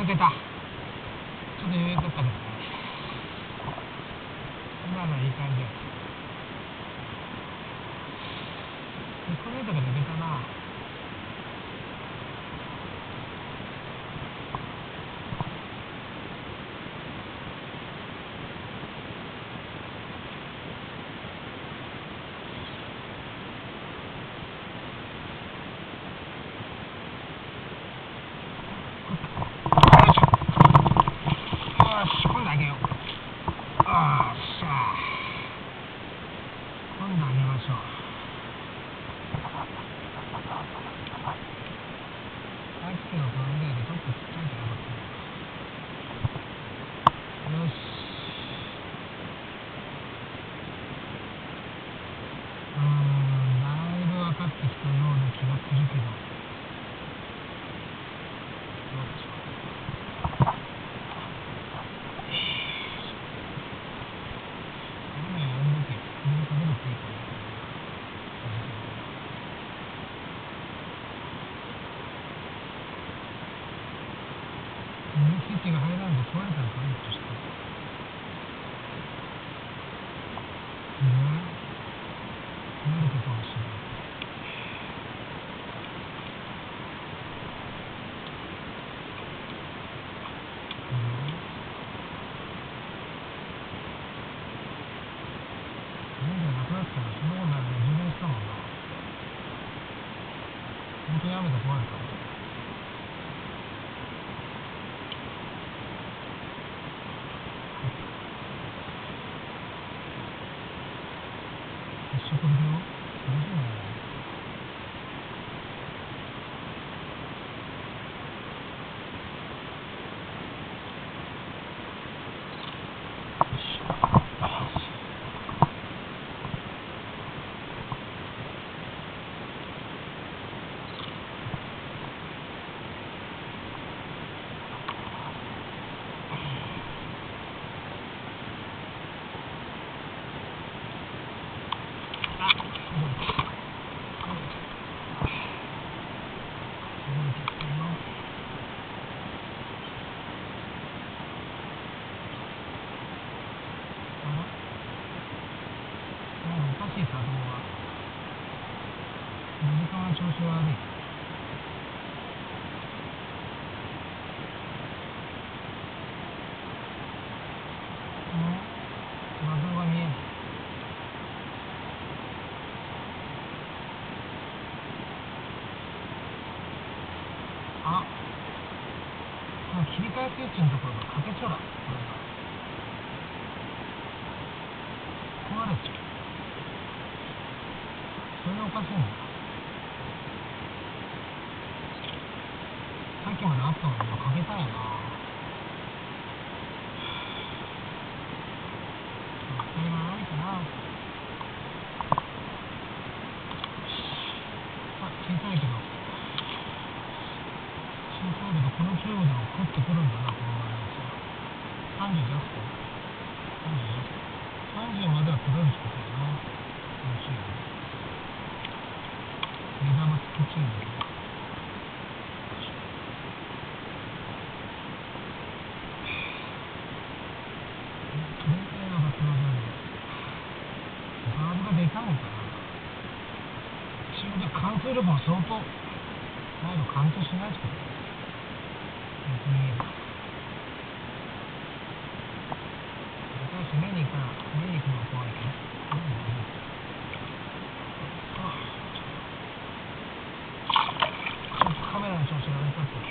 抜けた。ちょっと余裕取ったけど。ね今のはいい感じや100メートル抜けたなよし今度あげよう。よっしゃ今度あげましょう。さっきのこのぐらいでちょっとちっちゃいからよかったよし。うーんだいぶ分かってきたような気がするけどどうでしょう雨やんだけこれ食べなくていいかなスイッチが入らん。と壊れたのかなひょっとしてね慣れたかもしれないなん。でなくなったらそん。なことないのに充電したもん。な本当に雨で壊れた一緒これだよ大丈夫なのよしおかしい作動が何かの調子が悪い。あこの切り替えスイッチのところが欠けちょらこれが壊れちゃうそれがおかしいんだ。さっきまであったの今か。けたいなそれがないか。なあ小さいけど小さいけどこの強度を食ってくるんだなこの前のやつは30ジャスト30ジャスト30までは取れるってことだなこの中央目玉付きチームで取れないのがつまらないバーブがでかいのかな中央でも相当前の貫通しないですけど別に私目に行か目に行くのは怖いけど。目に行くちょっとカメラの調子が悪かった。